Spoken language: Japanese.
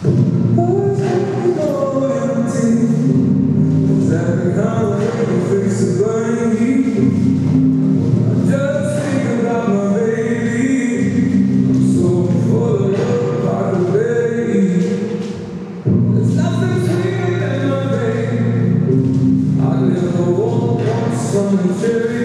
Thank you. until